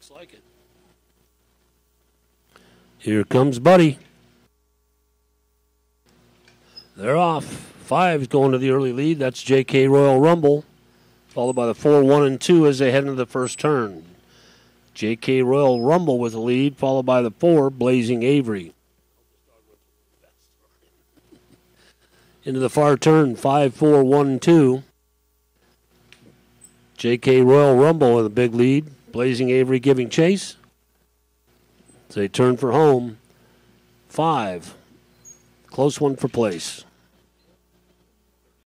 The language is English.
Looks like it. Here comes Buddy. They're off. Five's going to the early lead. That's J.K. Royal Rumble, followed by the 4 1 and 2 as they head into the first turn. J.K. Royal Rumble with the lead, followed by the 4 Blazing Avery. Into the far turn, 5 4 1 2. J.K. Royal Rumble with a big lead. Blazing Avery giving chase. They turn for home. Five. Close one for place.